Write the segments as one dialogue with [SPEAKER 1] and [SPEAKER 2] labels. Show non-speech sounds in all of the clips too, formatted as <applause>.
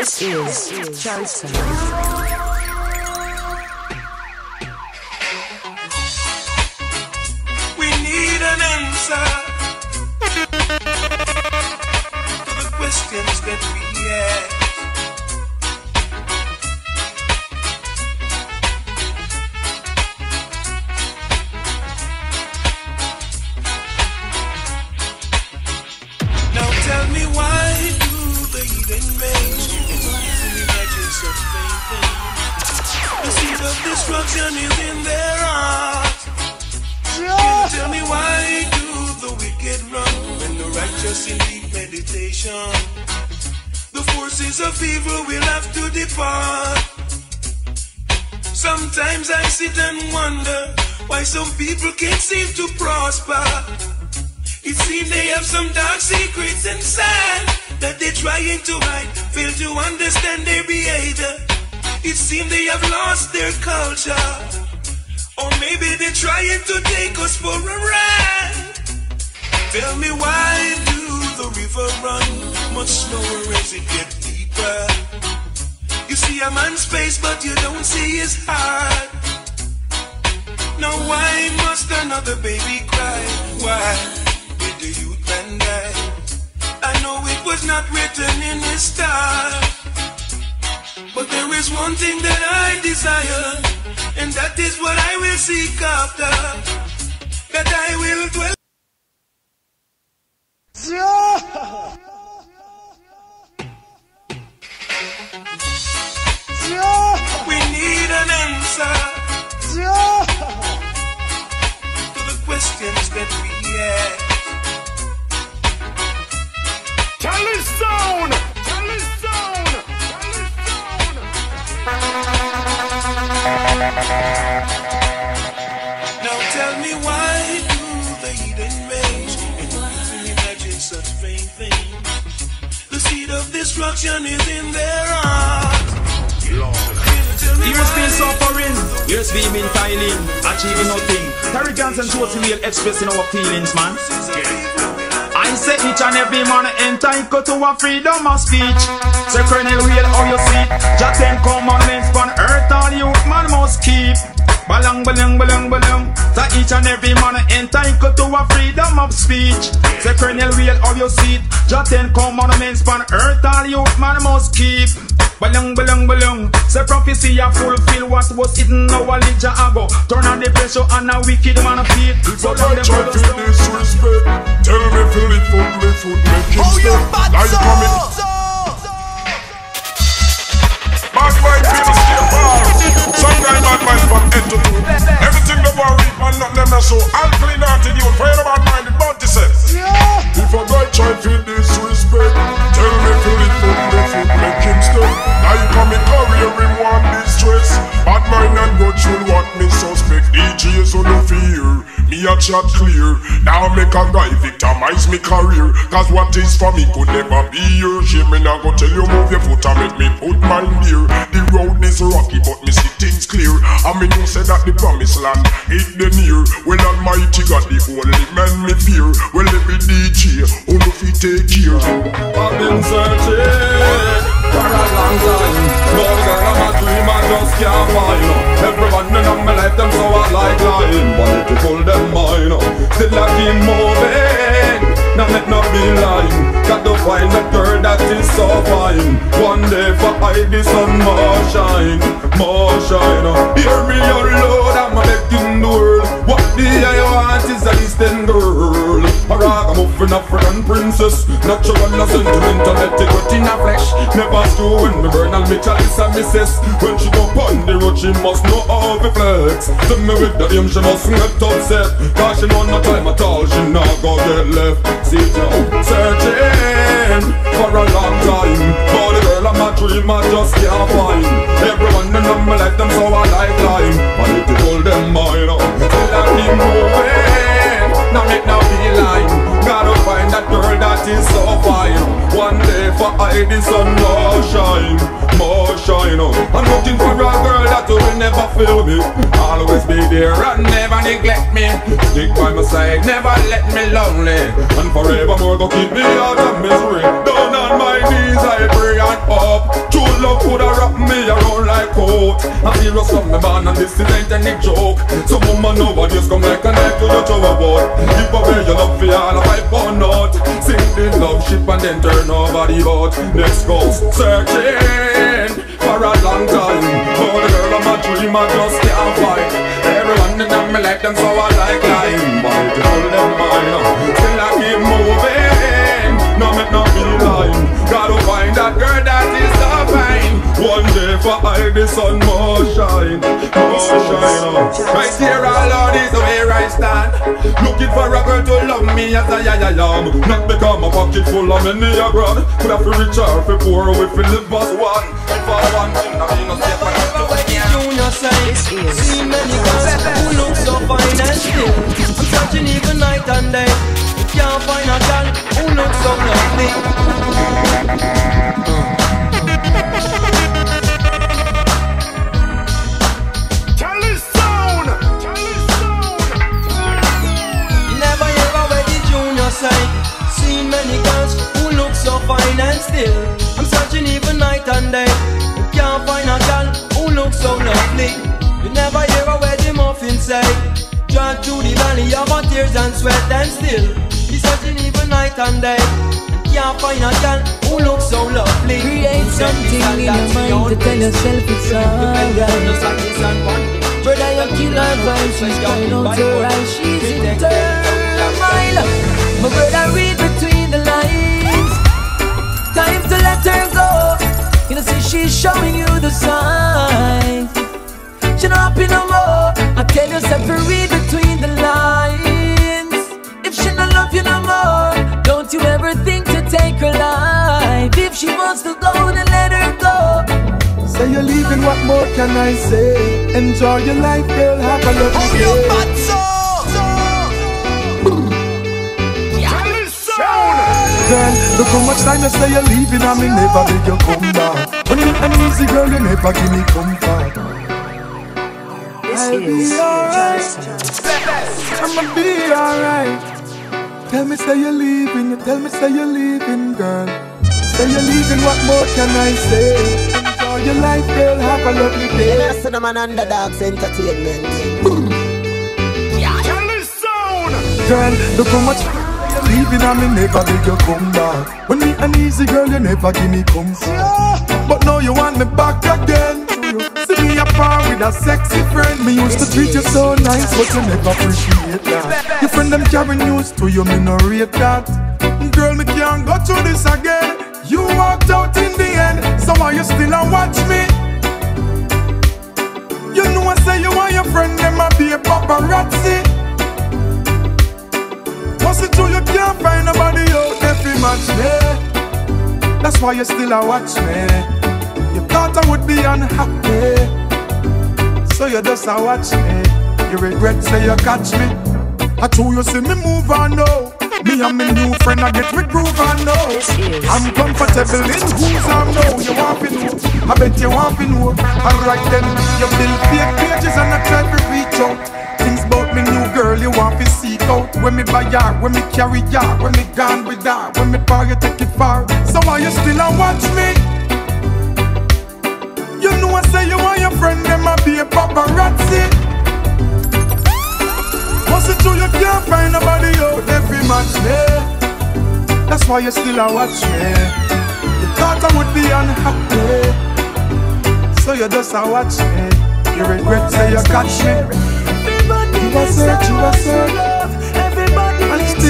[SPEAKER 1] This is Johnson.
[SPEAKER 2] We need an answer to the questions that we ask. Of evil will have to depart. Sometimes I sit and wonder why some people can't seem to prosper. It seems they have some dark secrets inside that they're trying to hide, fail to understand their behavior. It seems they have lost their culture. Or maybe they're trying to take us for a ride. Tell me why do the river run much slower as it gets deeper? You see a man's face, but you don't see his heart. Now why must another baby cry? Why did the youth man die? I know it was not written in his star. But there is one thing that I desire, and that is what I will seek after. That I will dwell. Is in their
[SPEAKER 3] still suffering, here's beaming, tiling, achieving nothing. Arrogance and totally expressing our feelings, man. I say each and every man entitled to a freedom of speech. Say Colonel Wheel how you see Jack ten commandments on earth all youth man must keep. Balang balang balang balang. So each and every man entitled to a freedom of speech. Say Colonel Wheel how you see Jack ten commandments on earth all youth man must keep. Balang balang balang. Say prophecy a fulfill what was hidden now a legion ago. Turn on the pressure and a wicked man of feet.
[SPEAKER 4] If I try to disrespect, tell me feel it foot, me foot, make it
[SPEAKER 5] Oh, you
[SPEAKER 4] step.
[SPEAKER 5] bad
[SPEAKER 4] coming, bad mind feel stay far. Guy bad mind from head to toe. Everything the worry, man, not them so. I'll clean out in you, pray about mind, it bounty set. If a guy try to disrespect, tell me feel it foot, me foot, make him step. Like coming career, him want distress. Bad mind and God should what me suspect. DJs on the fear. Me a chat clear. Now make a guy victimize me career. Cause what is for me could never be here. Shame me now go tell you move your foot and make me put mine there. The road is rocky, but me see things clear. I mean you say that the promised land it the near. Well Almighty God, the only man me fear. Well every DJ, who no fit take care.
[SPEAKER 6] I've been searching for a long time. No girl, I'm a dream, I just can't find. Everyone in my life, them so I like lying. But if you pull them mine, still I keep moving. Now not be lying. Got to find a girl that is so fine. One day for I the sun more shine, more shine. Hear me your loud, I'm a begging the world. What the I want is a Eastern girl. A ragamuffin African princess. Natural and sentimental, wet in her flesh. Never stew when me burn and me chalice and me says. When she go on the road, she must know how to flex. To me with the aim, she must get upset. Cause she know no time at all, she not go get left. See now, searching for a long time. For the girl of my dream, I just can't find. Everyone in my life, them so I like lime. Hold them mine. Till I keep moving. Now make be lying. Gotta find that girl that is so fine. One day for I the sun more shine, more shine. I'm looking for a girl that will never fail me. Always be there and never neglect me. Stick by my side, never let me lonely. And forevermore go keep me out of misery. Down on my knees I pray and up. True love coulda wrap me around like coat. I'm serious from me man and this ain't any joke. Some woman nowadays come like a knife to the throw about. Give away your love for all a five pound note. Sink the love ship and then turn over the boat. Next goes searching for a long time. Oh, the girl of my dream I just can't find. Everyone in them like them so I like lying. But to hold them mine, uh, still I keep moving. No make no be lying. Gotta find that girl that is. One day for I the sun more shine, more shine. oh. Right here, our Lord is where I stand. Looking for a girl to love me as I, I, I am. Not become a pocket full of many a grand. Could have to rich or for poor, we feel live as one. If I want thing, I mean no step and have
[SPEAKER 5] Junior side See many girls who look so fine and still I'm searching even night and day Can't find a girl who looks so lovely <laughs> many girls who look so fine and still. I'm searching even night and day. Can't find a girl who looks so lovely. You never hear a the muffin say. Drive through the valley of our tears and sweat and still Be searching even night and day. Can't find a girl who looks so lovely.
[SPEAKER 1] Create something in your mind to tell yourself it's alright. Brother, you kill her vibe, she's crying out her eyes, she's in turmoil. My brother, read between. Time to let her go. You know, see, she's showing you the signs. She not happy no more. I tell you, separate between the lines. If she not love you no more, don't you ever think to take her life. If she wants to go, then let her go.
[SPEAKER 7] Say you're leaving, what more can I say? Enjoy your life, girl, have a lovely day. Girl, look how much time you say you're leaving and me never make you come back. When you an easy girl, you never give me comfort.
[SPEAKER 1] This
[SPEAKER 7] I'll be
[SPEAKER 1] is
[SPEAKER 7] alright.
[SPEAKER 1] Johnson.
[SPEAKER 7] I'ma be alright. Tell me say you're leaving, tell me say you're leaving, girl. Say you're leaving, what more can I say? Enjoy your life, girl, have a lovely day.
[SPEAKER 8] Yes, I'm an underdogs entertainment.
[SPEAKER 7] Girl, look how much leaving and me never beg you come back. When me an easy girl, you never give me comfort. But now you want me back again. See me apart with a sexy friend. Me used to treat you so nice, but you never appreciate that. Your friend them carry news to you, me no rate that. Girl, me can't go through this again. You walked out in the end, so why you still a watch me? You know I say you want your friend, them a be a paparazzi. What's it true you can't find nobody out there fi match me? That's why you still a watch me. You thought I would be unhappy, so you just a watch me. You regret say you catch me. I told you see me move on now. Me and my new friend I get me groove on now. I'm comfortable in who's I'm now. You want to know? I bet you want to know. Alright then, you build fake pages and I try to reach out. Things about me new girl you want to seek out. When me buy her, when me carry her, when me gone with her, when me bar you take it far. So why you still a watch me? You know I say you want your friend them a be a paparazzi. What's it true you can't find nobody out every match me? That's why you still a watch me. You thought I would be unhappy, so you just a watch me. You regret say you catch me. You a search, you a search,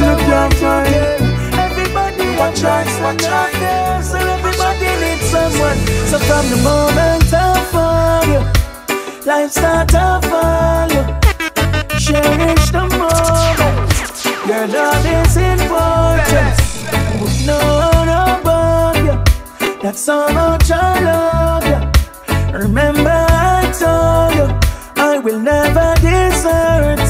[SPEAKER 7] you can't find.
[SPEAKER 5] Everybody
[SPEAKER 7] What choice, what choice?
[SPEAKER 5] there, so everybody needs someone. So from the moment I found you, life start to follow. Cherish the moment. Your love is important. With no one above you. That's how much I love you. Remember I told you I will never desert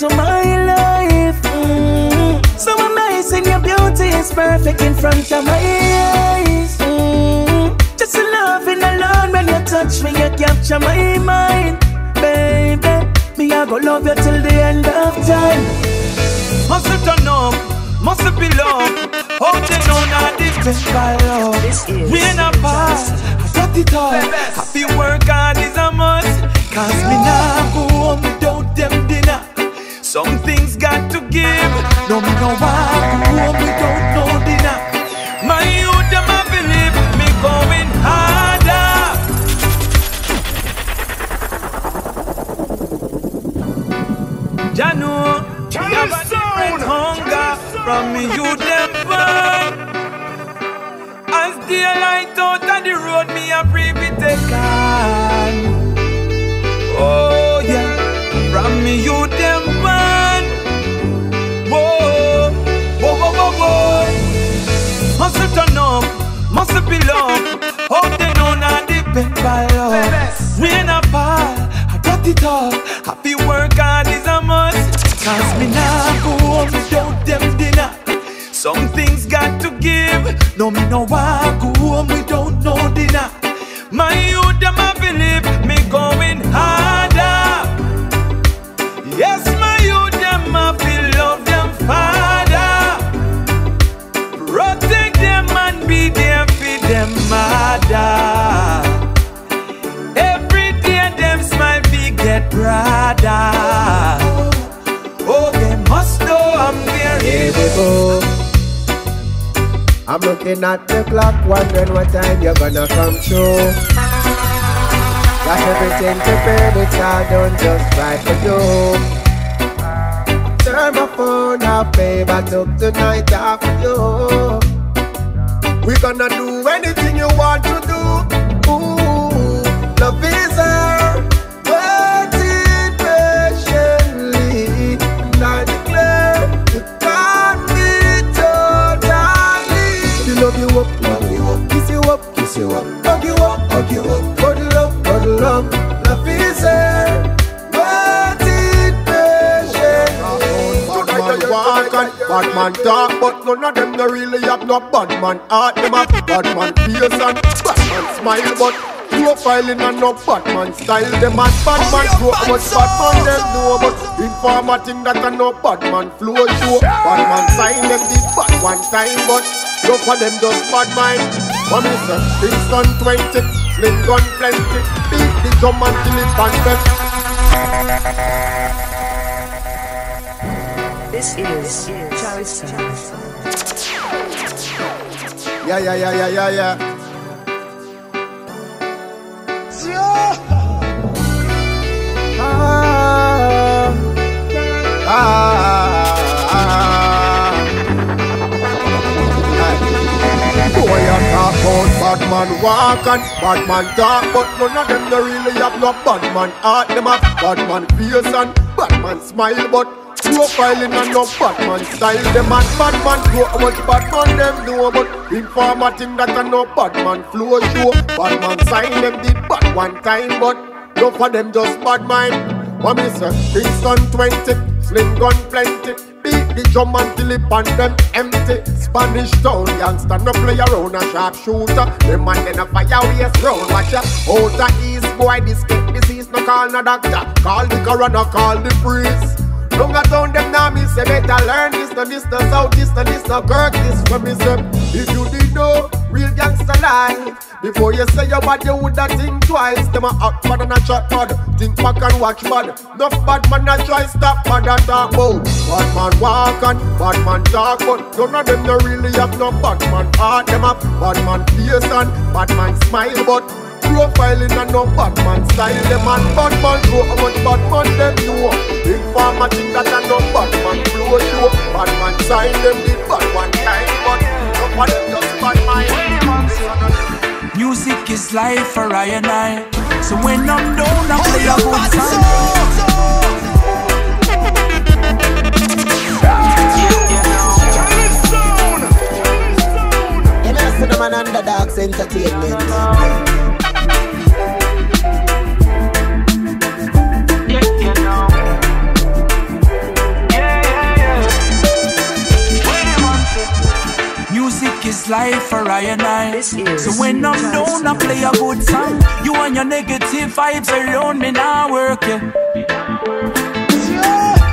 [SPEAKER 5] to my life. Mm. So amazing, your beauty is perfect in front of my eyes. Mm. Just a loving alone when you touch me, you capture my mind, baby. Me I go love you till the end of time. Oh Muscle turn up, muscle be love. How they know not different by love. We in a past, I got it all. Happy work hard is a must. Cause me nah go home without them dinner. Some things got to give. No me no want go home without no dinner. My youth them a believe me going harder. Janu, have a different hunger from me you them burn. As the light out on the road, me a pray be taken. Oh yeah, from me you them burn. Whoa, whoa, whoa, whoa, whoa. Muscle turn up, muscle be love. Hope they know not depend by love. We in a fall, I got it all. Happy work hard is a must. Cause me nah go home without them dinner. Some things got to give. No me no want go home without no dinner. My youth them a believe me going harder. Mother. Every day them smile get brother. Oh, they must know I'm there.
[SPEAKER 8] Here we go. I'm looking at the clock, wondering what time you're gonna come through. Got everything prepared, it's all done just right for you. Turn my phone off, babe, I took the night off for you. We gonna do anything you want to do. Ooh, love is her.
[SPEAKER 9] Bad man talk But none of them no really have no bad man heart. Them have bad man face and bad man smile But profiling and no bad man style. Them has bad man grow How much bad man them know But informer thing that a no bad man flow show Bad man sign them did bad one time But no for them just bad mind. What me say? Kingston 20 Slim gun plenty. Beat the drum until it bang them.
[SPEAKER 10] This is Charlie
[SPEAKER 9] Yeah, yeah, yeah, yeah, yeah, yeah. Ah, ah, ah. Boy, you talk about bad man walk and bad man talk, but none of them no really have no bad man heart. Them have bad man face and bad man smile, but profiling and no bad man style. The and bad man grow much bad man them know, but informer thing that a no bad man flow show. Bad man sign them did bad one time, but no for them just bad mind. What me say? Kingston 20, sling gun plenty. Beat the drum until it pan them empty. Spanish town youngster no play around a sharp shooter. Them man then a fire waste round. Watch ya. Out the east boy this get disease no call no doctor. Call the coroner, call the priest. Longer down them now me say better learn this, no this, no south, this, no this, no kirk this. When me say if you did know real gangster life. Before you say your bad, you woulda think twice. Them a act bad and a chat bad. Think back and watch bad. Enough bad man a try stop bad and talk about. Bad man walk and bad man talk, but none of them no really have no bad man heart. Them a bad man face and bad man smile, but profiling and no bad man style. Them and bad man grow how much bad man them know. Informer think that a no bad man flow show. Bad man sign them did bad one time, but no for them just bad mind.
[SPEAKER 5] Music is life for I and I. So when I'm down, I play a good song.
[SPEAKER 8] You know, see the man under dogs entertainment.
[SPEAKER 5] music is life for I and I. So when I'm down, I play a good song. You and your negative vibes around me now work, yeah.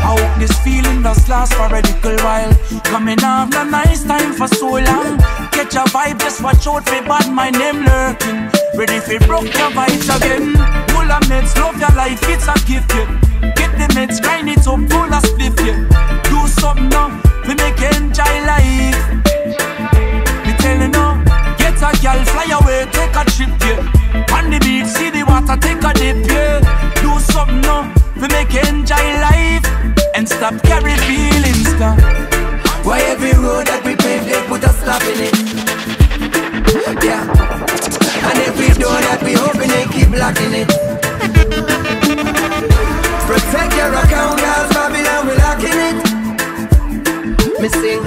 [SPEAKER 5] I hope this feeling does
[SPEAKER 11] last for a little while. Coming off the nice time for so long. Catch a vibe, just watch out for bad my name lurking. Ready for broke your vibes again. Pull a meds, love your life, it's a gift, yeah. Get the meds, grind it up, pull a spliff, yeah. Do something now, we make enjoy life sailing now. Get a girl, fly away, take a trip, yeah. On the beach, see the water, take a dip, yeah. Do something no. we make enjoy life and stop carry feelings girl.
[SPEAKER 1] Why every road that we pave, they put a stop in it. Yeah. And every door that we open, they keep locking it. Protect your account, girls. Babylon, we locking it. Missing,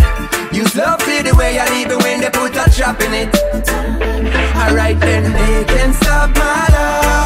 [SPEAKER 1] use love where you're it when they put a trap in it. Alright then, they can stop my love.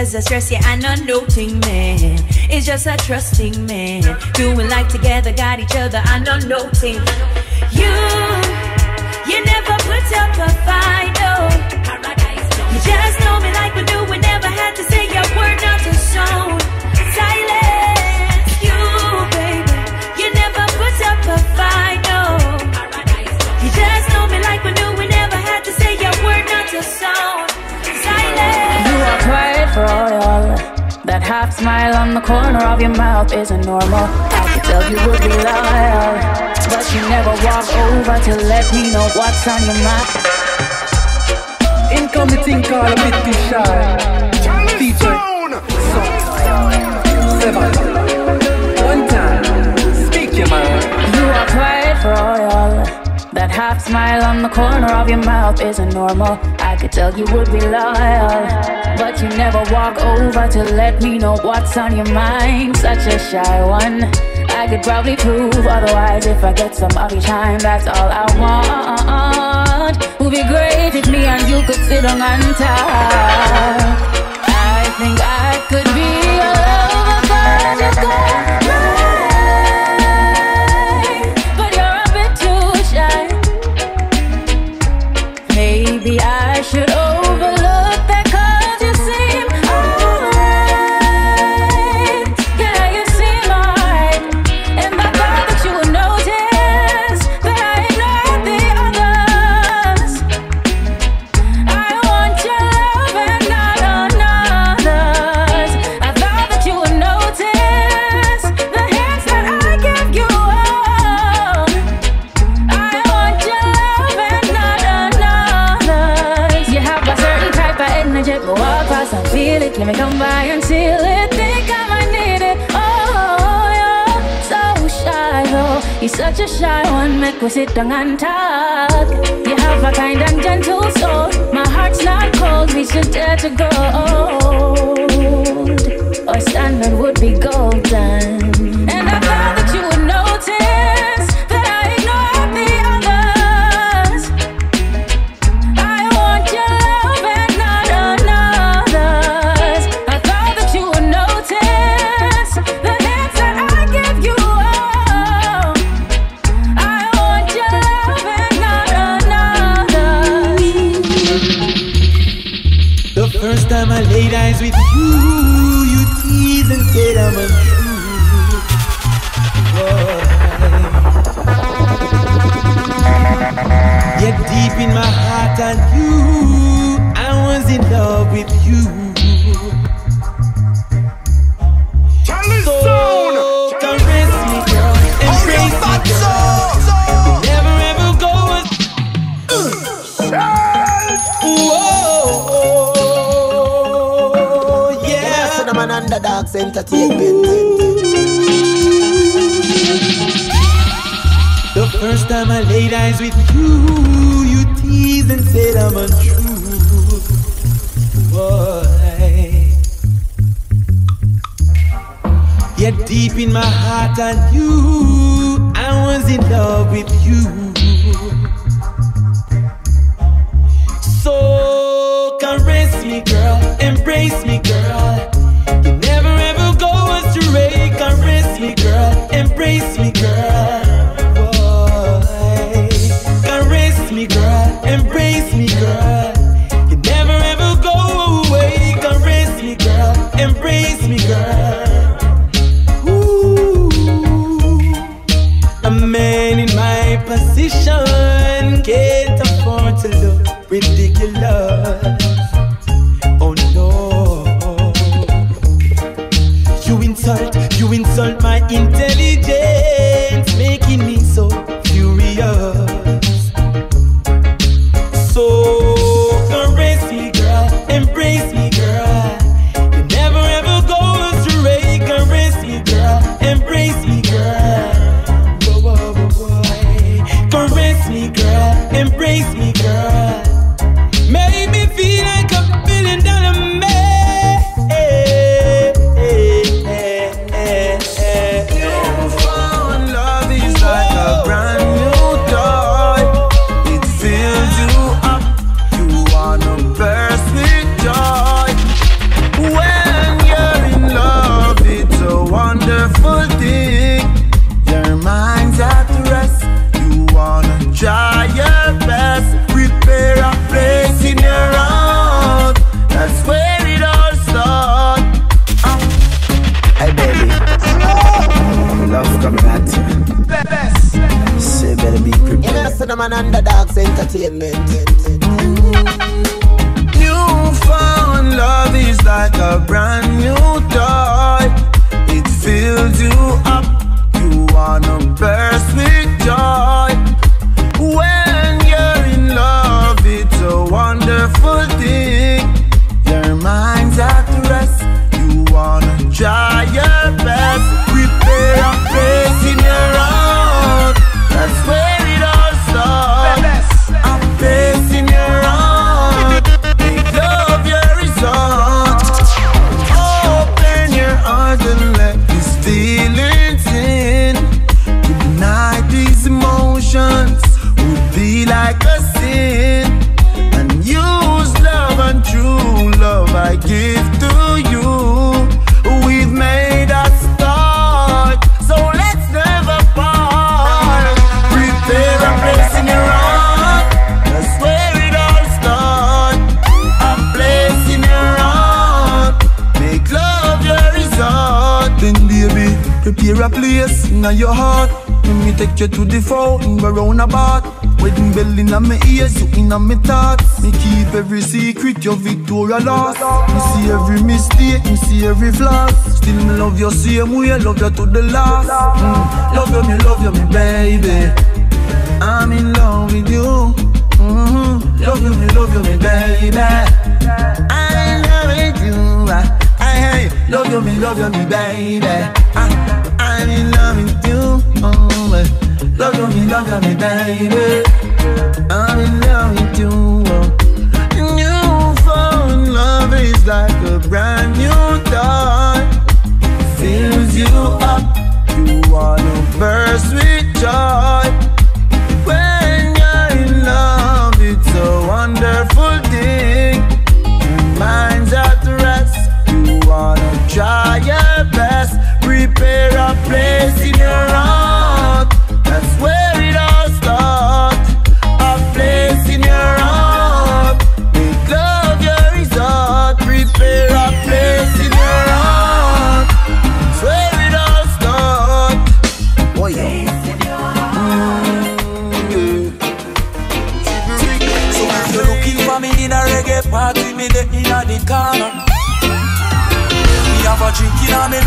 [SPEAKER 12] Cause
[SPEAKER 13] I stress you and
[SPEAKER 12] a
[SPEAKER 13] noting man It's just a trusting man Doing life together, got each other, I know
[SPEAKER 12] noting. smile on the corner of your mouth isn't normal. I could tell you would be loyal, but you never walk over to let me know what's on your mind.
[SPEAKER 14] Incoming thing called a bit too shy. Teacher, so, seven, one time, speak your mind.
[SPEAKER 12] You are quite royal. That half smile on the corner of your mouth isn't normal tell you would be loyal. But you never walk over to let me know what's on your mind. Such a shy one. I could probably prove otherwise if I get some of your time. That's all I want. Would be great if me and you could sit on and talk. I think I could be. such a shy one, make we sit down and talk. You have a kind and gentle soul. My heart's not cold, we should dare to go. Our standard would be golden. And I
[SPEAKER 1] me love me
[SPEAKER 15] baby. I'm in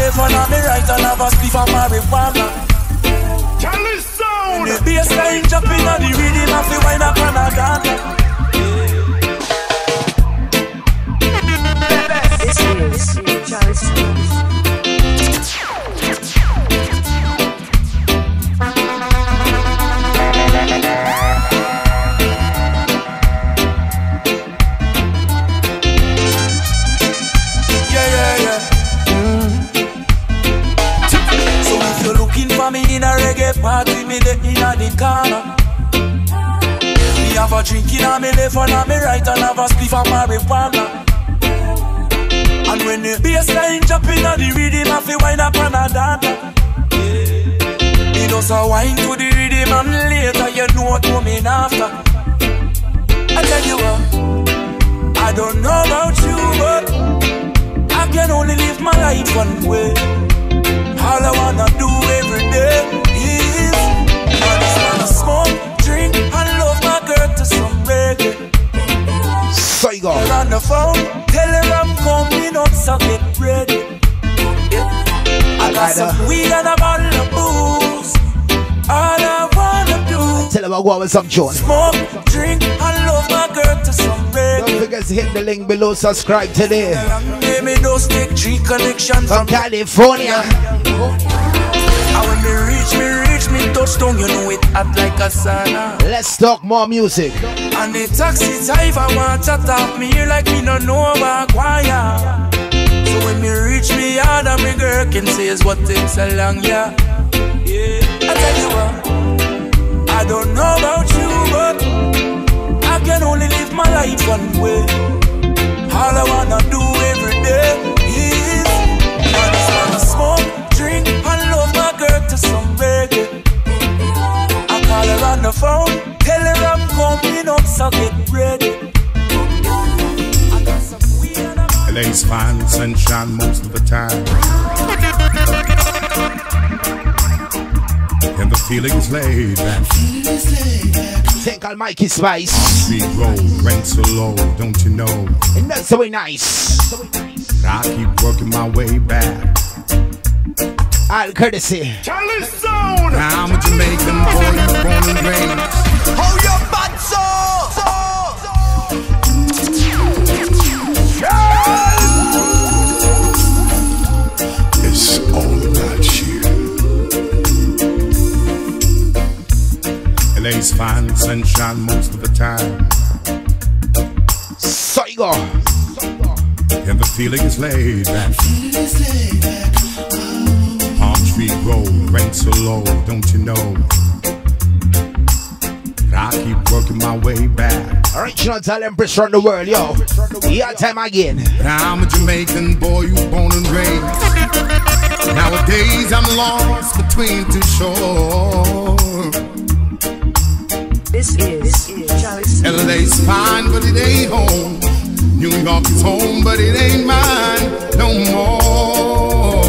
[SPEAKER 11] left and a me right and have a spliff of marijuana.
[SPEAKER 16] Charlie sound.
[SPEAKER 11] The bassline jumping on the rhythm of the wine up and a dance. Up and a dance. Me just a wine to the rhythm and later you know what coming after. I tell you what, I don't know about you, but I can only live my life one way. All I wanna do every day is I just wanna smoke, drink, and love my girl to some reggae.
[SPEAKER 17] Saigo.
[SPEAKER 11] Her on the phone, tell her I'm coming up, so get some weed and a bottle of booze. All I wanna do
[SPEAKER 17] Tell them I go out with some John.
[SPEAKER 11] smoke, drink, and love my girl to some reggae.
[SPEAKER 17] Don't forget to hit the link below. Subscribe today.
[SPEAKER 11] Give me those take three connection
[SPEAKER 17] From California.
[SPEAKER 11] And when me reach, me reach, me touchdown, you know it hot like a sauna.
[SPEAKER 17] Let's talk more music.
[SPEAKER 11] And the taxi driver want to talk me like me no know about choir. So when me reach me yard and me girl can say is what takes so long, yeah. Yeah, I tell you what, I don't know about you, but I can only live my life one way. All I wanna do every day is wanna smoke, drink, and love my girl to some reggae. I call her on the phone, tell her I'm coming up, so get ready.
[SPEAKER 10] LA's fine sunshine most of the time. And the feeling's laid back.
[SPEAKER 17] Think I'll Mikey Spice.
[SPEAKER 10] Street road, rent so low, don't you know?
[SPEAKER 17] And that's so nice.
[SPEAKER 10] I keep working my way back.
[SPEAKER 17] All courtesy.
[SPEAKER 16] Charlie sound.
[SPEAKER 10] I'm a Jamaican boy, born and raised.
[SPEAKER 15] Hold your butts
[SPEAKER 10] LA's fine sunshine most of the time.
[SPEAKER 17] Saigo.
[SPEAKER 10] And the feeling is laid back. Palm Tree Road, rent so low, don't you know? I keep working my way back.
[SPEAKER 17] Original talent Empress from the world, yo. Yeah, time again.
[SPEAKER 10] I'm a Jamaican boy who's born and raised. Nowadays I'm lost between two shores.
[SPEAKER 18] This is Sounds.
[SPEAKER 10] LA's fine, but it ain't home. New York is home, but it ain't mine no more.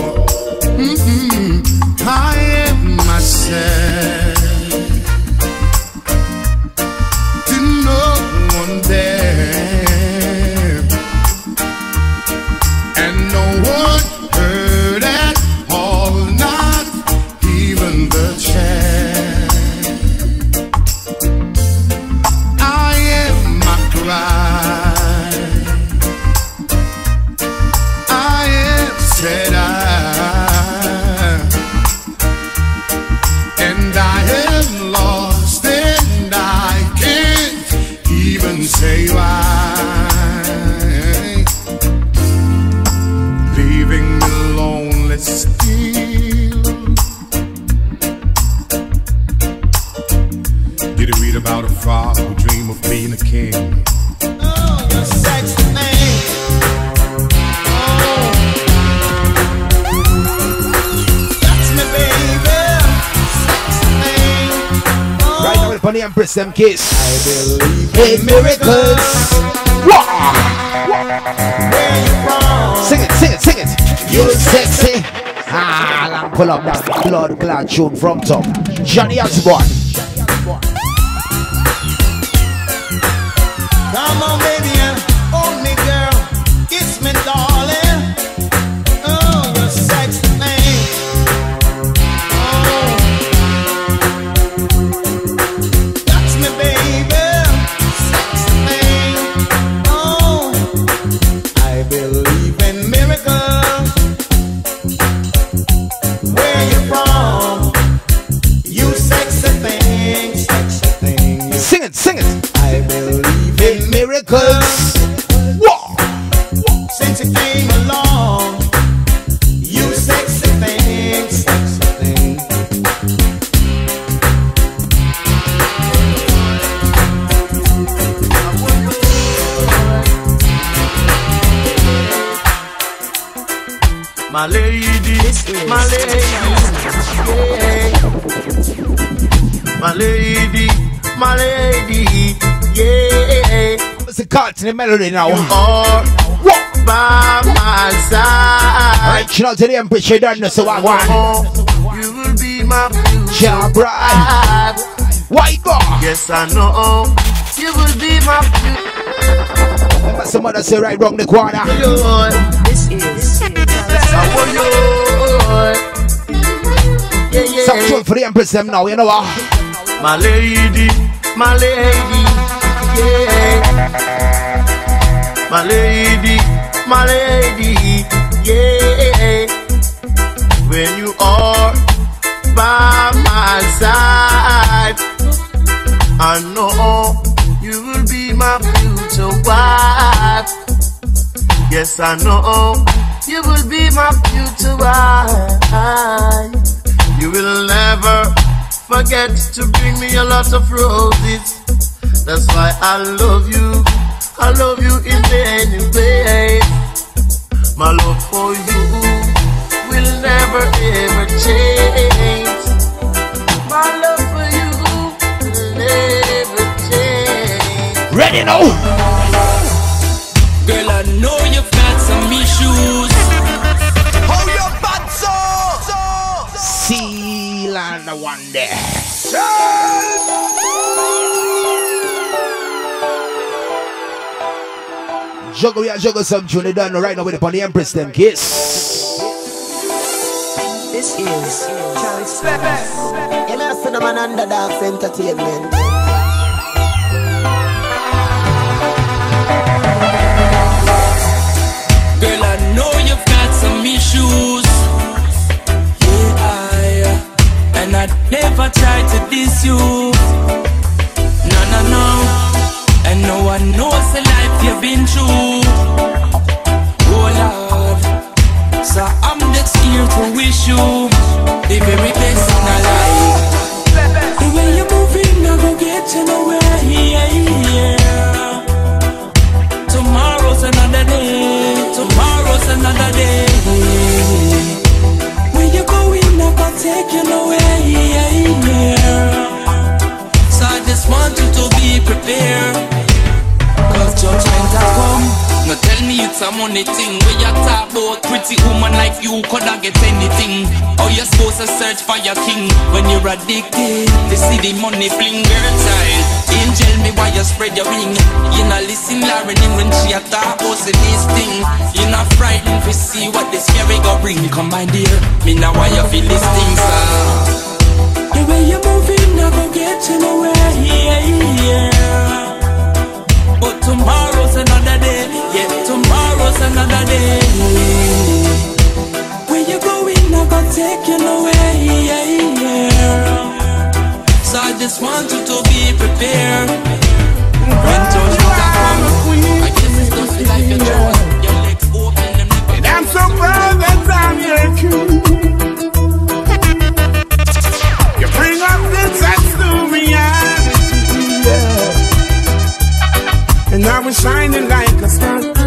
[SPEAKER 10] Mm-mm. I
[SPEAKER 17] Empress them kiss.
[SPEAKER 8] I believe
[SPEAKER 17] in miracles. Sing it, sing it, sing it. You sexy. Ah, pull up that blood clot tune from top. Johnny Osborne. To the melody now.
[SPEAKER 15] You are by my side.
[SPEAKER 17] You know to the Empress, you don't know so I want.
[SPEAKER 15] You will be my
[SPEAKER 17] future bride. White boy.
[SPEAKER 15] Yes, I know. You will be my future.
[SPEAKER 17] Remember some other say right round the corner.
[SPEAKER 15] This is. Yeah, yeah.
[SPEAKER 17] Some tune for the Empress them now, you know what?
[SPEAKER 15] My lady, my lady, yeah. My lady, my lady, yeah. When you are by my side, I know you will be my future wife. Yes, I know you will be my future wife. You will never forget to bring me a lot of roses. That's why I love you. I love you in many ways. My love for you will never ever change. My love for you will never change.
[SPEAKER 17] Ready now?
[SPEAKER 11] Girl, I know you've got some issues.
[SPEAKER 19] Hold your butt so.
[SPEAKER 17] Seal and the one there. Juggle, we are juggle some tune. They done right now with the on Empress them kiss.
[SPEAKER 10] This is Charlie Smith.
[SPEAKER 8] You know, Cinnamon Underdogs Entertainment.
[SPEAKER 11] Girl, I know you've got some issues. Yeah, I, uh, and I never tried to diss you. No one knows the life you've been through. Oh, Lord. So I'm just here to wish you the very best in our life. The way you're moving, I go get you nowhere. Yeah, yeah. Tomorrow's another day. Tomorrow's another day. Where you going, I can take you nowhere. Yeah. Money thing. Where you talk about pretty woman like you coulda get anything. How you supposed to search for your king when you're addicted? To see the money fling girl child. Angel me why you spread your wing. You not listen Lauren in when she a talk about this thing. You not frightened to see what this scary go bring. Come my dear, me now why you feel this thing, sir. Ah? The way you moving, I go get you nowhere. Yeah, yeah. But tomorrow's another day. Yeah, tomorrow's another day. Where you going? I go take you nowhere. Yeah, yeah. So I just want you to be prepared. When judgment a choice. Your legs open.
[SPEAKER 15] And I'm so proud that I'm your king. I was shining like a star.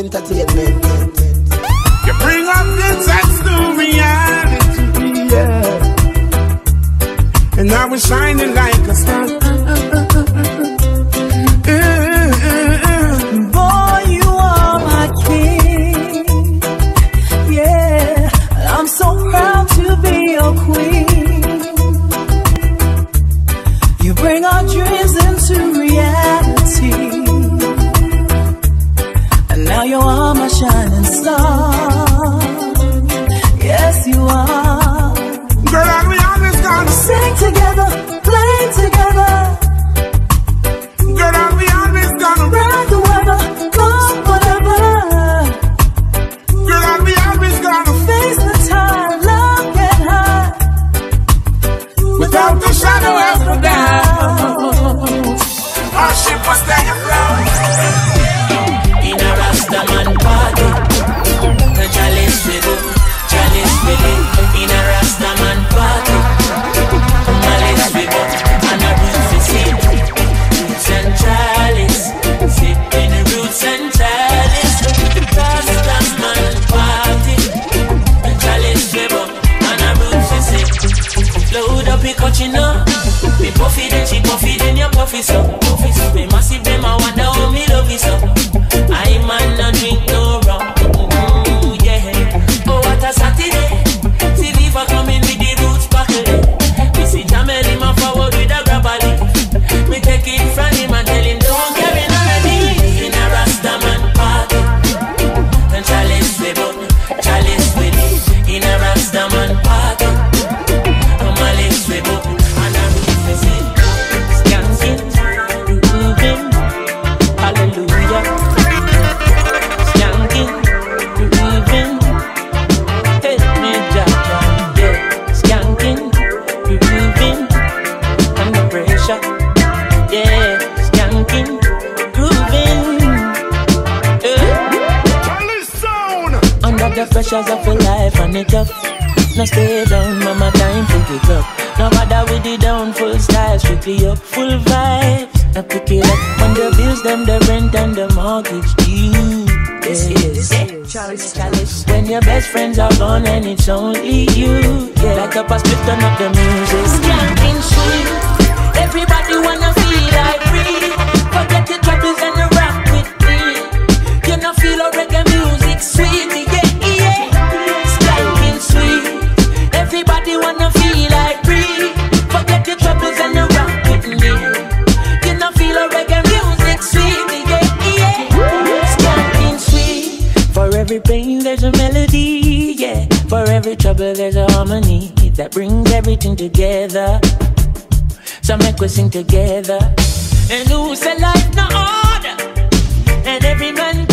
[SPEAKER 19] entertainment.
[SPEAKER 12] You bring up the to reality, yeah. And I was shining like a star.
[SPEAKER 20] but there's a harmony that brings everything together. So make we sing together. And who said life not order? And every man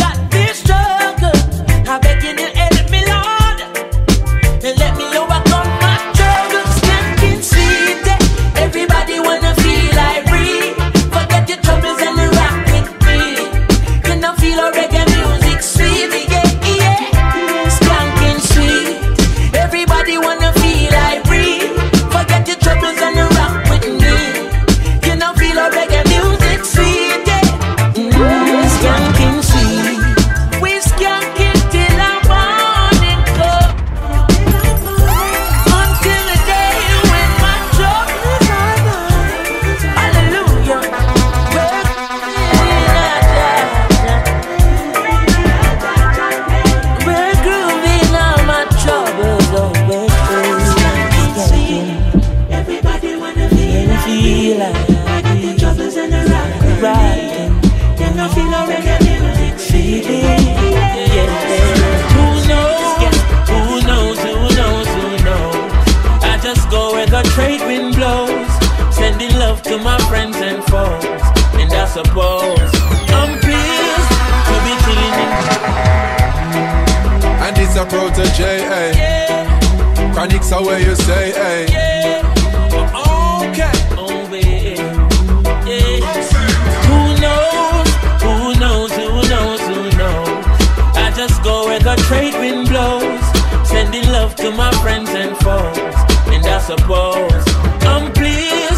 [SPEAKER 20] suppose I'm pleased to be chilling
[SPEAKER 6] And it's a protege, eh? yeah. Chronics are where you say, eh? yeah.
[SPEAKER 20] Okay, oh, Who knows, who knows, who knows, who knows? I just go where the trade wind blows. Sending love to my friends and foes. And I suppose I'm pleased.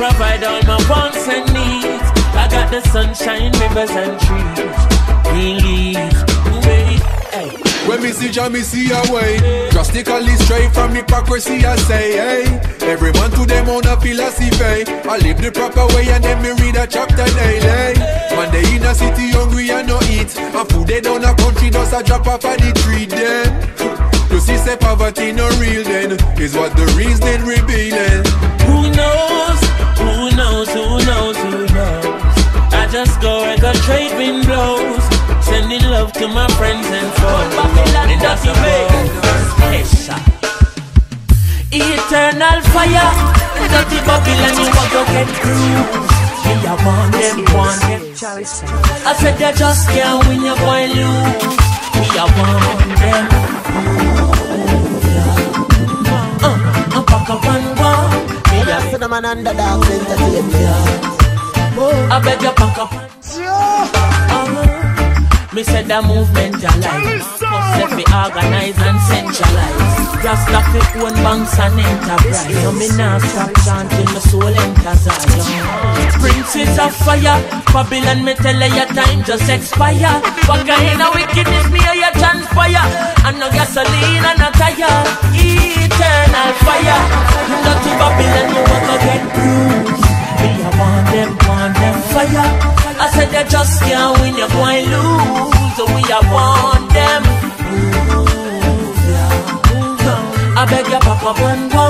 [SPEAKER 20] provide all my wants and needs. I got the sunshine, rivers, and trees. Relief.
[SPEAKER 21] When me see Jah, me see a way. Drastically straight from hypocrisy, I say, hey. Everyone to them own a philosophy. I live the proper way and then me read a chapter daily. Man, they in a city hungry and no eat. And food they down a country, does a drop off of the tree, then. You see, say poverty no real then. Is what the reason revealing.
[SPEAKER 20] Just go where the trade wind blows. Sending love to my friends and foes. And that's a special Eternal fire. Dirty Babylon, you want to get through Me I want them, want them I said they just can't win, you going lose. Me I want them uh, I'm back up and one Me I
[SPEAKER 8] See the man under dogs entertainment.
[SPEAKER 20] I beg you pack up uh, Me said the movement alive set me organize and centralize the own banks and enterprise. So me now stop chanting my soul enter Zion Princes of fire. Babylon me tell you your time just expire. What kind of wickedness me or you transpire? And no gasoline and no tire. Eternal fire. Dirty Babylon you to get bruised want them, want them fire. I said they just can't win, you're going lose. So we, I want them. Move, yeah. I beg you, pack up and go.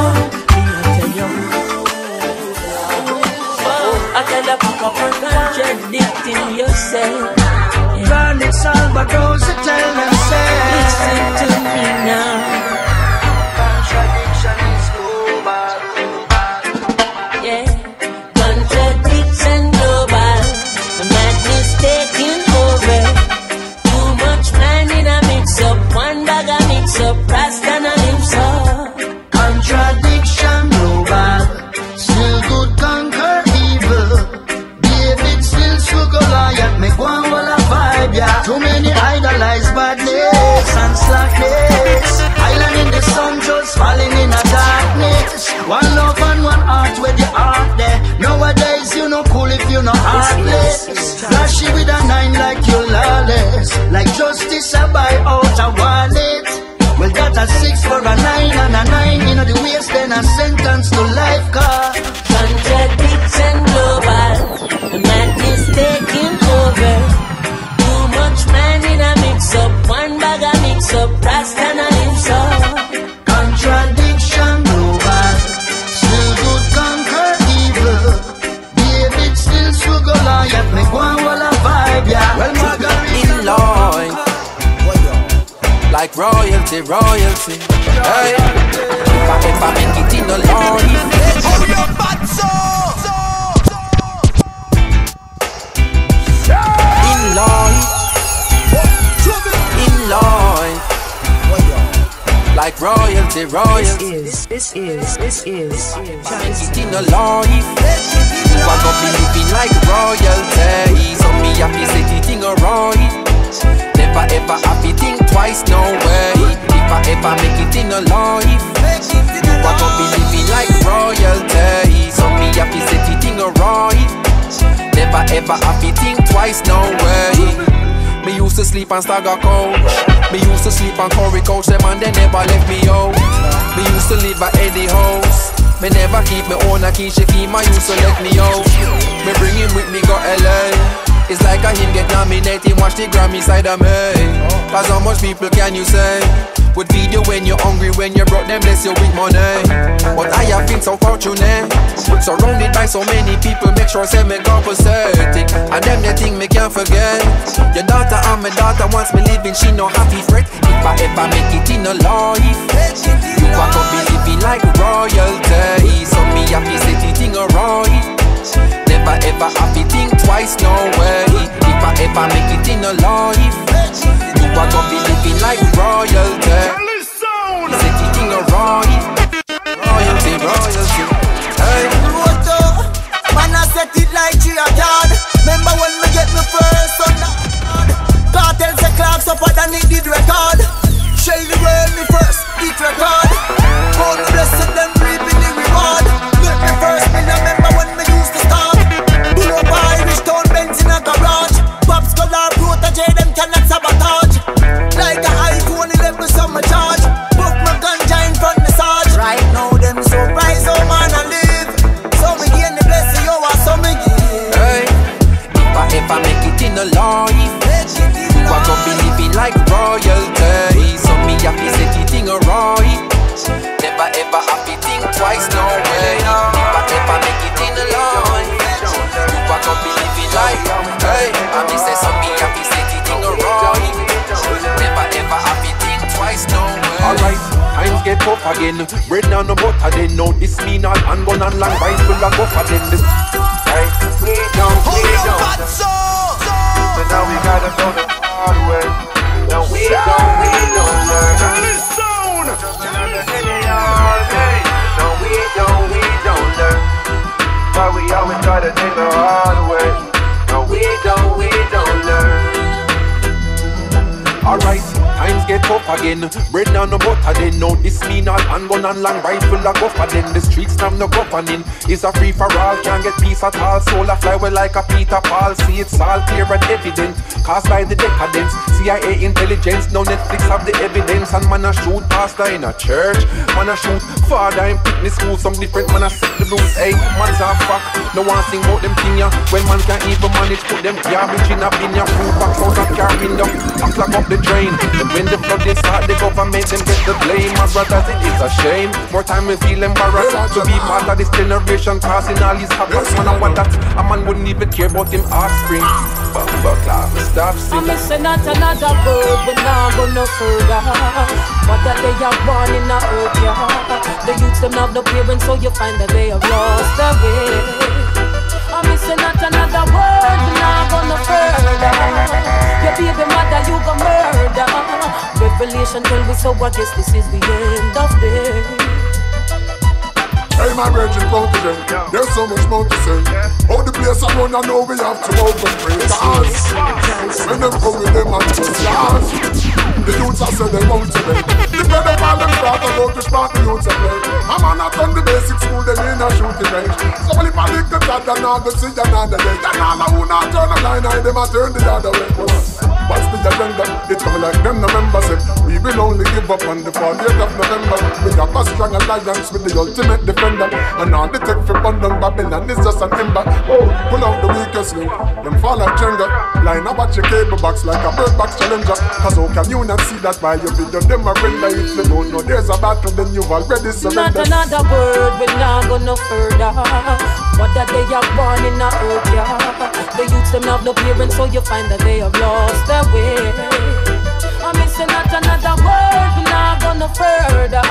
[SPEAKER 20] Me, I tell you. I tell you, pack up and contradicting yourself.
[SPEAKER 19] Run it, Salvador's tell them, say.
[SPEAKER 20] Listen to me now.
[SPEAKER 19] Falling in a darkness. One love and one heart where the heart there. Nowadays you no cool if you no heartless. Flashy with a nine like you lawless. Like justice I buy out a wallet. Well got a six for a nine and a nine.
[SPEAKER 22] Royalty, royalty. Hey. If I, if make it in the line Oh, you're bad so In line In line Like royalty, royalty.
[SPEAKER 14] This is, this is, this is Charlie's
[SPEAKER 22] It in the life You are gonna be living like royalty. So me happy say the thing alright Never ever happy think twice, no way. If I ever make it in a life You are gonna be living like royalty So me happy say the thing alright Never ever happy think twice, no way. Me used to sleep on Stagger Couch. Me used to sleep on Corey Couch. Them and they never left me out. Me used to live at Eddie House. Me never keep me own. A key She keep my used to let me out. Me bring him with me go LA It's like a him get nominated Watch the Grammy side of me Cause how much people can you say would feed you when you're hungry, when you brought them bless you with money. But I have been so fortunate, surrounded by so many people, make sure say me compensating. And them the thing me can't forget. Your daughter and my daughter wants me living, she no happy fret. If I ever make it in a life, you are gonna be living like royalty. So me happy say the thing alright. Never ever happy think twice, no way. If I ever make it in a life, you are gonna be living like royalty. Say the thing alright. Royalty, royalty. Hey.
[SPEAKER 19] Roto, man I set it like G-a-card Remember when me get me first on
[SPEAKER 22] butter then. No this me not handgun and long rifle a go for them. This again. Bread now no butter then. No, this me not handgun and long rifle a go for then. The streets now no governing. It's a free for all, can't get peace at all. Soul a fly well like a Peter Paul. See it's all clear and evident. Cast by the decadence. CIA intelligence, no Netflix have the evidence. And man a shoot pastor in a church. Man a shoot father in fitness school. Some different man I set the rules. Hey, man's a fuck. No one sing about them thing ya. When man can't even manage put them garbage in a bin ya. Food box out of car window. I clock up the drain. And when the flood they start, the government them get the blame. My brothers, it is a shame. More time we feel embarrassed to be part of this generation, causing all these havocs. Man, I want that a man wouldn't even care about him offspring. But but stop
[SPEAKER 12] I'm
[SPEAKER 22] singing.
[SPEAKER 12] missing out another word, we not go no further. What that they are born in a earth, yeah. The youths them have no parents, so you find that they have lost their way. I'm missing out another word, we not go no further. Your baby mother, you go murder. Revelation tell we so, I guess this is the end of day.
[SPEAKER 23] Hey, my brethren, come virgin protege, there's so much more to say. All the place I run, I know we have to open praise. When them come with them and just stars. The youths I say they want to be. The brother call them start to go to start the youths to play. A man not done the basic school, they in a shooting range. So when if I lick the top, then I go see another day. Then all who not turn a blind eye, them a turn the other way. What's the agenda? It's like them November say eh. We will only give up on the 40th of November. We have a strong alliance with the ultimate defender. And all the tech for London Babylon is just an ember. Oh, pull out the weakest link. Them fall like Jenga. Line up at your cable box like a bird box challenger. Cause how can you not see that by your video Them a render If you don't know there's a battle Then you've already surrendered.
[SPEAKER 12] Not another word, we're not go no further. What that they are born in a earth, yeah. The youths them have no parents, so you find that they have lost their way. I'm missing not another word, we not go no further.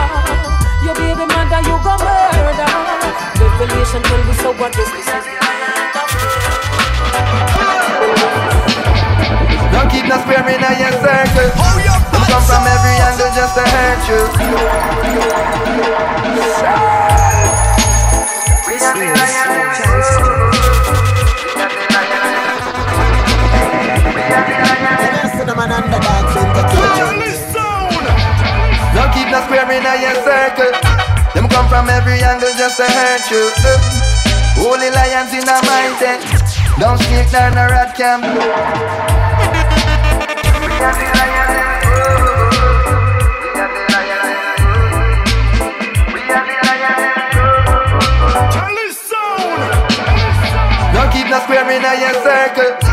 [SPEAKER 12] Your baby mother, you go murder. Revelation tell me so what is this? is the end
[SPEAKER 24] Don't keep no square in your circle. Them come from every angle just to hurt you. Don't keep no square in your circle. Them come from every angle just to hurt you. Uh, Holy lions in a mighty. Don't sneak down a rat camp. Don't keep no square in your circle.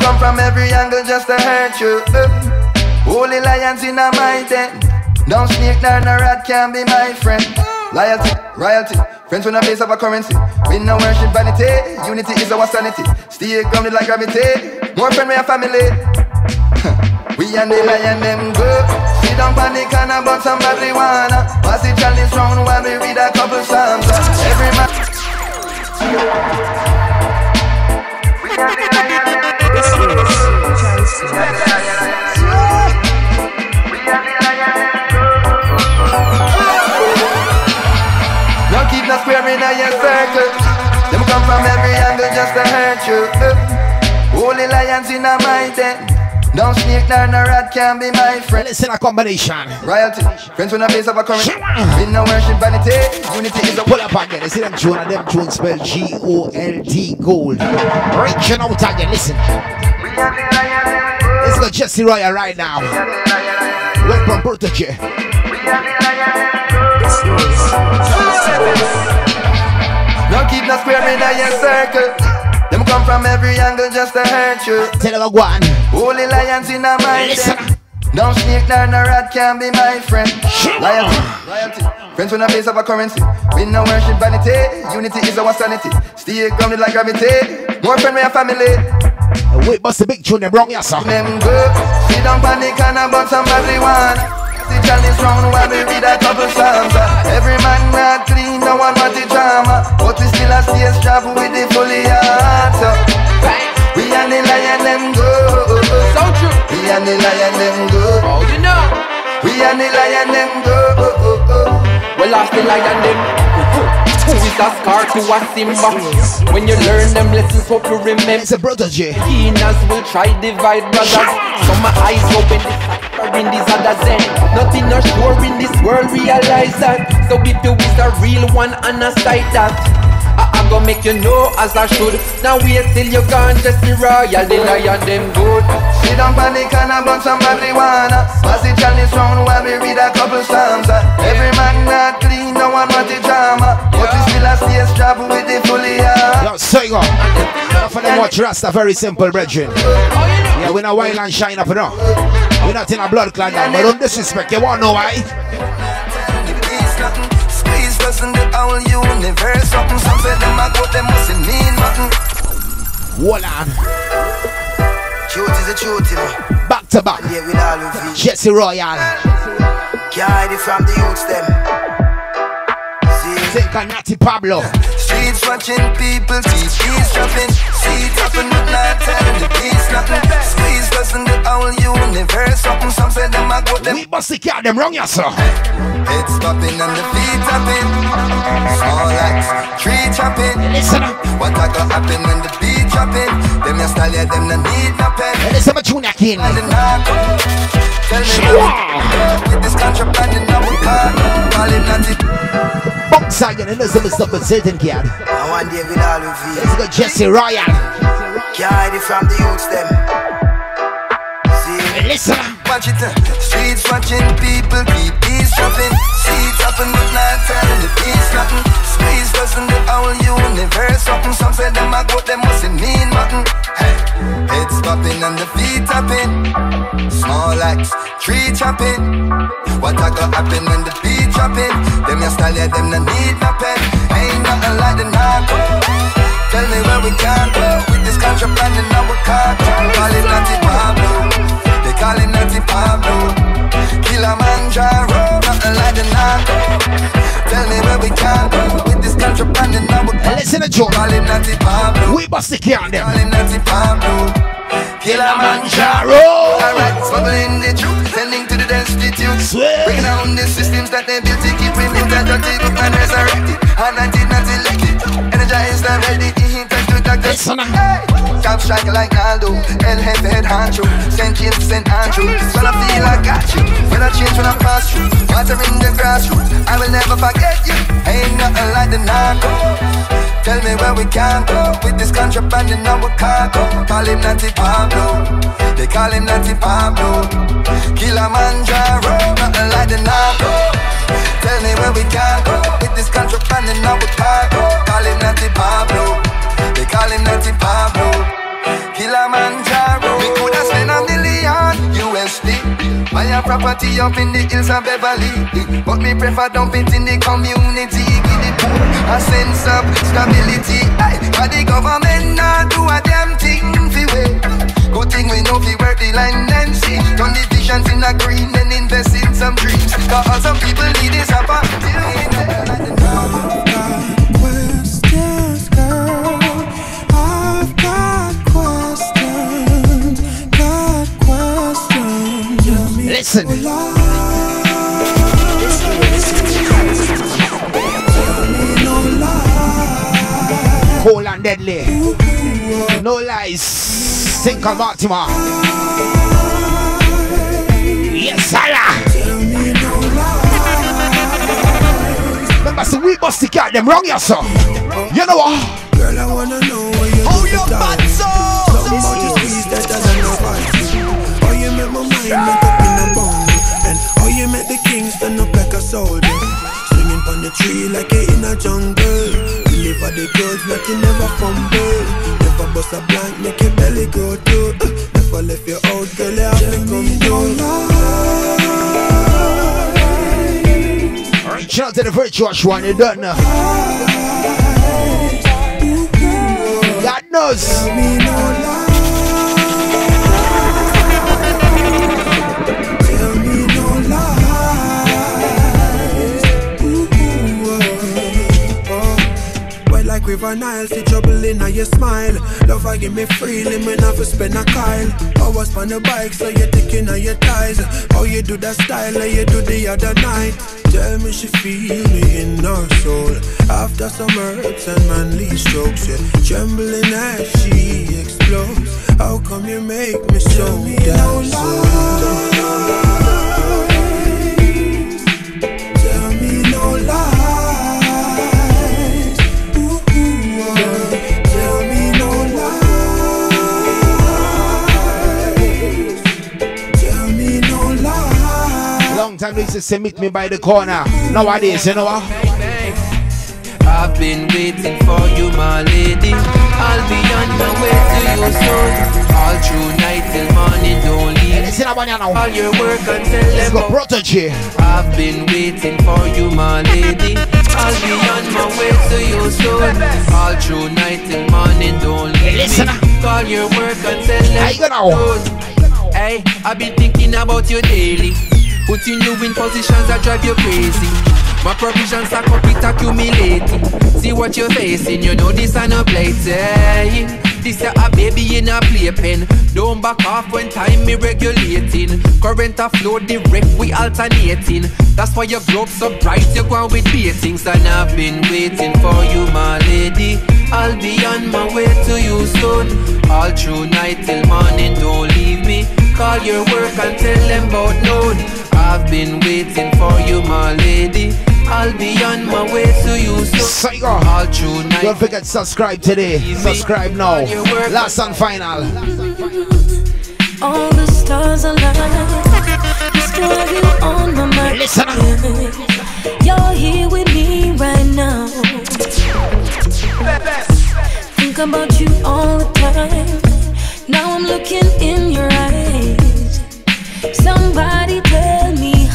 [SPEAKER 24] Come from every angle just to hurt you. Uh, Holy lions in a mighty. Don't sneak down a rat can be my friend. Loyalty, royalty, friends when a base of a currency. We no worship vanity, unity is our sanity. Stay grounded like gravity. More friend, we family. <laughs> we and the lion them go. Sit down panic and about some marijuana. Pass the chalice round while we read a couple psalms. Square in your circle. Them come from every angle just to hurt you. Uh, Holy lions in a mighty. Don't sneak down a rat can be my friend.
[SPEAKER 17] Listen a combination.
[SPEAKER 24] Royalty, friends when a base of a currency. We no worship vanity. Unity is a
[SPEAKER 17] Pull up again. You see them tune and them tune spell G O L D gold. Reaching out again. Listen. Let's go Jesse Royal right now. Welcome Protoje.
[SPEAKER 24] Don't keep no square in your circle. Them come from every angle just to hurt you.
[SPEAKER 17] Tell them go on.
[SPEAKER 24] Holy lions in a mighty. Don't sneak down a rat can be my friend. Loyalty, loyalty. Friends when a base of a currency. We no worship vanity. Unity is our sanity. Stay grounded like gravity. More friend we a family.
[SPEAKER 17] Wait, bust the big tune them wrong, yes, sir.
[SPEAKER 24] Them go. Sit down panic and about some marijuana. The chalice round while we read a couple psalms. Uh? Every man not clean, no one want the drama. Uh? But we still a with the fully heart. Uh. We and the lion them go. So true. We and the lion them go. Oh, you know. We and the lion them go.
[SPEAKER 22] Well, I the lion them. Who is a scar to a Simba? When you learn them lessons, hope you remember.
[SPEAKER 17] It's a brother J.
[SPEAKER 22] Hyenas will try divide brothers. So my eyes open, in these others end. Nothing no sure in this world, realize that. So if you is a real one and a sight that. I, I go make you know as I should. Now wait till you gone, just be royal, the lion them good.
[SPEAKER 24] Sit down panic and I burn some marijuana. Pass the chalice round while we read a couple psalms. Uh. Every man not clean, no one want the drama. But we still a stage job with the fully heart.
[SPEAKER 17] Yo, sing up. Enough of them watch Rasta, very simple, brethren. Yeah, we're not wild and shine up, you know. We not in a blood clan now, but don't disrespect. You wanna know why?
[SPEAKER 24] Squeeze doesn't the whole universe. Something, some say them a go, them must mean nothing.
[SPEAKER 17] Hold on.
[SPEAKER 24] Truth is the truth, you know.
[SPEAKER 17] Back to back.
[SPEAKER 24] Yeah, with all of you.
[SPEAKER 17] Jesse Royal.
[SPEAKER 24] Can't hide it from the youths, them.
[SPEAKER 17] Think of Natty Pablo.
[SPEAKER 24] Streets watching people, TV's dropping. See it happen, but not telling the nothing. Squeeze doesn't the whole universe. Something, some say them a go, them.
[SPEAKER 17] We must take them wrong, yes, sir.
[SPEAKER 24] Heads popping and the feet tapping. Small axe, tree chopping.
[SPEAKER 17] Listen up
[SPEAKER 24] What I got happen when the beat dropping? Them your style, yeah, them no need no pen.
[SPEAKER 17] Listen to Junior King.
[SPEAKER 24] And the narco. Tell me with this contraband in our car. Call it not it.
[SPEAKER 17] Box again, and listen to stuff with Satan.
[SPEAKER 24] I want David all of you.
[SPEAKER 17] Let's go, Jesse Royal.
[SPEAKER 24] Can't hide it from the youths, them.
[SPEAKER 17] Listen.
[SPEAKER 24] Watch it, uh. streets watching people keep peace dropping. See it happen, but not telling the peace nothing. Squeeze doesn't the whole universe something. Some say them a go, them mustn't mean nothing. Hey. Heads popping and the feet tapping. Small axe, tree chopping. What I got happen when the beat dropping? Them your style, yeah, them no need no pen. Ain't nothing like the narco. Tell me where we can go with this contraband in our car. Call it Natty Pablo. They call it Natty Pablo. Kilimanjaro, nothing like the narco. Tell me where we can go with this contraband in our car.
[SPEAKER 17] Listen to Joe.
[SPEAKER 24] Call it Natty Pablo.
[SPEAKER 17] We must take care of them.
[SPEAKER 24] Call it Natty Pablo.
[SPEAKER 17] Kilimanjaro.
[SPEAKER 24] Alright, smuggling the truth, sending to the destitute.
[SPEAKER 17] Swear.
[SPEAKER 24] Breaking down the systems that they built to keep women that dirty, man resurrected. And I did not elect it. Energized and ready, to Hey. Cop strike like Naldo, El Jefe head honcho, St. James St. Andrew. When I feel I got you, when I change, when I pass through, water in the grassroots, I will never forget you. Ain't nothing like the narco. Tell me where we can go with this contraband in our cargo. Call him Natty Pablo, they call him Natty Pablo. Kilimanjaro, nothing like the narco. Tell me where we can go with this contraband in our cargo. Call him Natty Pablo, they call him Natty Pablo. Kilimanjaro, we coulda spent a million USD. Buy a property up in the hills of Beverly, but me prefer dump it in the community. Give the poor a sense of stability. Aye, but the government not do a damn thing fi we. Good thing we know fi work the line and see. Turn the visions in a green and invest in some dreams. Cause some people need is a
[SPEAKER 17] Listen. Cold and deadly. No lies. Think of Baltimore. Yes, sir. Remember, so we must of them wrong, yes, sir. You know what?
[SPEAKER 25] Girl, I wanna know where you
[SPEAKER 17] Oh,
[SPEAKER 25] get
[SPEAKER 17] your
[SPEAKER 25] the
[SPEAKER 17] bad
[SPEAKER 25] time.
[SPEAKER 17] soul.
[SPEAKER 25] Something about your squeeze that know you make my mind stand up like a soldier. Swinging on the tree like you in a jungle. Deliver the goods like you never fumble. Never bust a blank, make your belly go too. Uh, never left you out, girl, you have to come down.
[SPEAKER 17] Shout out to the virtuous one, you don't know. God knows.
[SPEAKER 25] River Nile, see trouble in your smile. Love I give me freely, me for spend a kyle. Hours on the bike, so you're taking on your ties. How you do that style, like you do the other night. Tell me she feel me in her soul. After some hurts and manly strokes, yeah. Trembling as she explodes. How come you make me so damn
[SPEAKER 17] time they used to say meet me by the corner. Nowadays, you know what?
[SPEAKER 22] I've been waiting for you, my lady. I'll be on my way to you soon. All through night till morning, don't leave. All your work until
[SPEAKER 17] Let's go, Protoje.
[SPEAKER 22] I've been waiting for you, my lady. I'll be on my way to you soon. All through night till morning, don't leave
[SPEAKER 17] Listen
[SPEAKER 22] me. Call your work until
[SPEAKER 17] you gonna-
[SPEAKER 22] Hey, I've been thinking about you daily. Putting you in positions that drive you crazy. My provisions stack complete accumulating. See what you're facing, you know this ain't a play. Hey, this a baby in a playpen. Don't back off when time me regulating. Current a flow direct, we alternating. That's why your globe so bright, you go on with beatings. And I've been waiting for you, my lady. I'll be on my way to you soon. All through night till morning, don't leave me. Call your work and tell them about noon. I've been waiting for you, my lady. I'll be on my way to you soon. All through night.
[SPEAKER 17] Don't forget to subscribe today. Subscribe now. Last and final.
[SPEAKER 12] All the stars align. You still have you on my mind.
[SPEAKER 17] Listen
[SPEAKER 12] You're here with me right now. Think about you all the time. Now I'm looking in your eyes. Somebody tell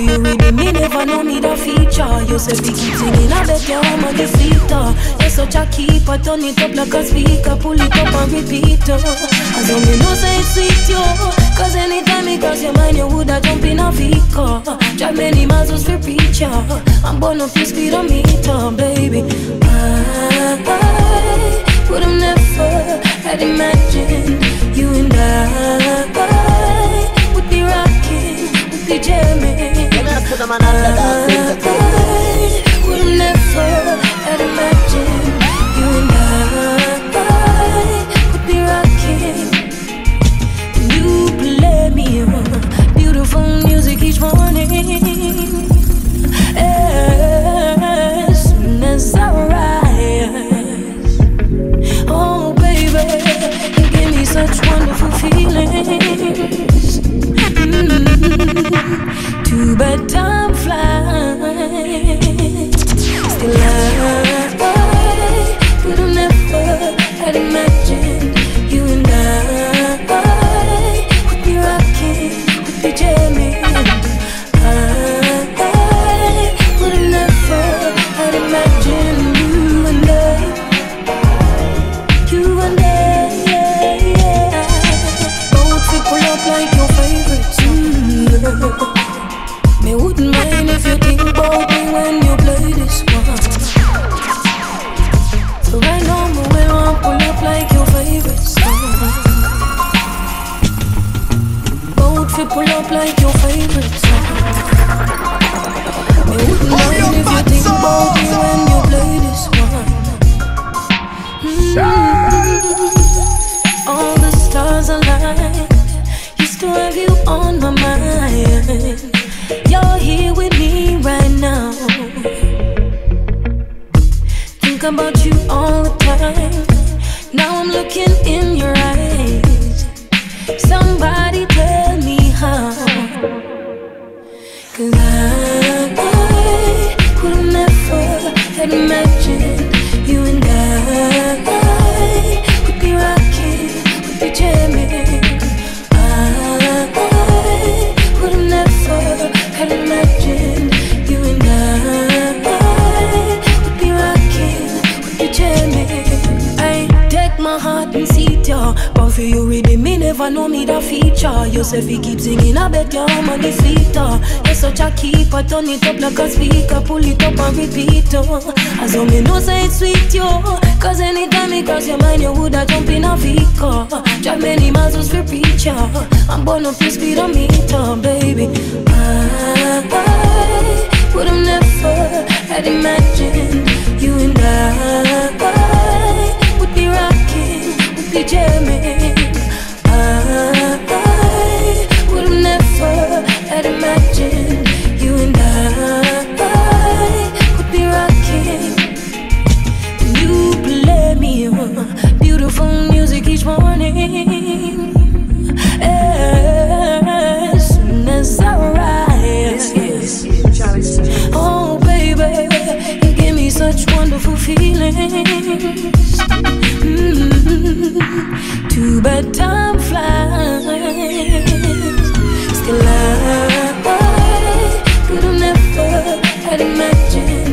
[SPEAKER 12] One you with me, never know me the feature. You say we keep singing, I bet you I'm a defeater. You're such a keeper, turn it up like a speaker, pull it up and repeat ya. As long you know say it's sweet yo. Cause anytime it cross your mind, you woulda jump in a vehicle. Drive many miles just to reach ya. I'm born up your speedometer, baby. Ah, ah, I, I would have never the feature. You say keep singing, I bet your on the feater. Uh. You're such a keeper, turn it up like a speaker, pull it up and repeat. Oh. As long me know say it's sweet, yo. Cause anytime it cross your mind, you woulda jump in a vehicle. Drive many miles just for preacher. Uh. I'm born up to speed on meter, baby. I, I would have never had imagined you and I would be rocking, would be jamming. I, would have never had imagined you and I would be rocking. When you play me uh, beautiful music each morning. As soon as I rise, oh baby, you give me such wonderful feelings. Mm, Too bad time but could have never had imagined